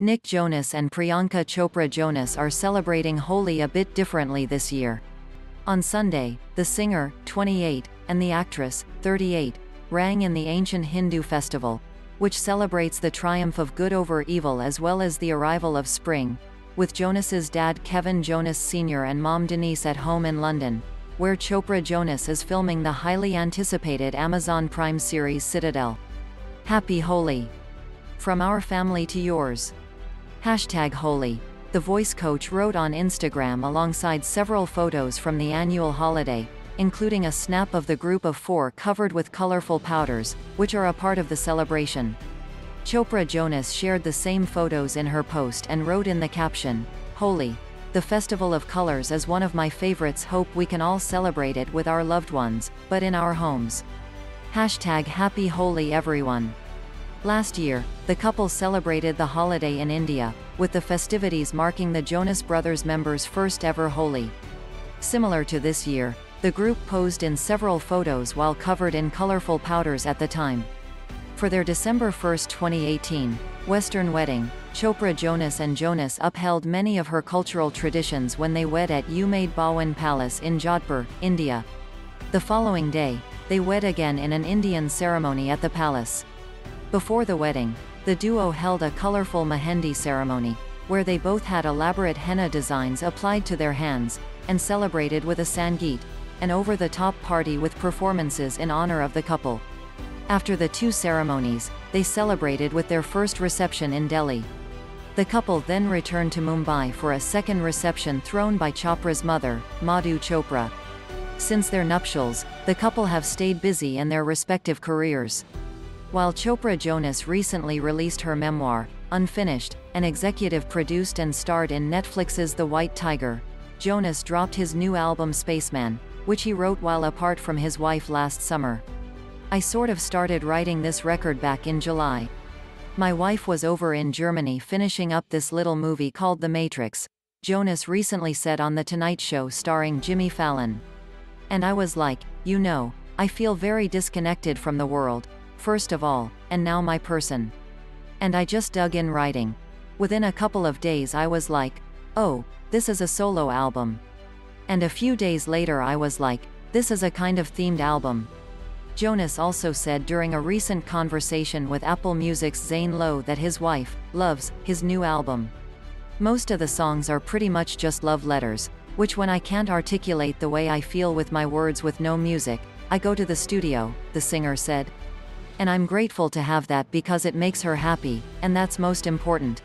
Nick Jonas and Priyanka Chopra Jonas are celebrating Holi a bit differently this year. On Sunday, the singer, 28, and the actress, 38, rang in the ancient Hindu festival, which celebrates the triumph of good over evil as well as the arrival of spring, with Jonas's dad Kevin Jonas Sr. and mom Denise at home in London, where Chopra Jonas is filming the highly anticipated Amazon Prime series Citadel. Happy Holi! From our family to yours. Hashtag Holi. The voice coach wrote on Instagram alongside several photos from the annual holiday, including a snap of the group of four covered with colorful powders, which are a part of the celebration. Chopra Jonas shared the same photos in her post and wrote in the caption, Holi. The Festival of Colors is one of my favorites hope we can all celebrate it with our loved ones, but in our homes. Hashtag Happy Holi everyone. Last year, the couple celebrated the holiday in India, with the festivities marking the Jonas Brothers members' first ever Holi. Similar to this year, the group posed in several photos while covered in colorful powders at the time. For their December 1, 2018, Western wedding, Chopra Jonas and Jonas upheld many of her cultural traditions when they wed at Umaid Bhawan Palace in Jodhpur, India. The following day, they wed again in an Indian ceremony at the palace. Before the wedding, the duo held a colorful mehendi ceremony, where they both had elaborate henna designs applied to their hands, and celebrated with a sangeet, an over-the-top party with performances in honor of the couple. After the two ceremonies, they celebrated with their first reception in Delhi. The couple then returned to Mumbai for a second reception thrown by Chopra's mother, Madhu Chopra. Since their nuptials, the couple have stayed busy in their respective careers. While Chopra Jonas recently released her memoir, Unfinished, an executive produced and starred in Netflix's The White Tiger, Jonas dropped his new album Spaceman, which he wrote while apart from his wife last summer. I sort of started writing this record back in July. My wife was over in Germany finishing up this little movie called The Matrix, Jonas recently said on The Tonight Show starring Jimmy Fallon. And I was like, you know, I feel very disconnected from the world, first of all, and now my person. And I just dug in writing. Within a couple of days I was like, oh, this is a solo album. And a few days later I was like, this is a kind of themed album. Jonas also said during a recent conversation with Apple Music's Zane Lowe that his wife, loves, his new album. Most of the songs are pretty much just love letters, which when I can't articulate the way I feel with my words with no music, I go to the studio, the singer said. And I'm grateful to have that because it makes her happy, and that's most important.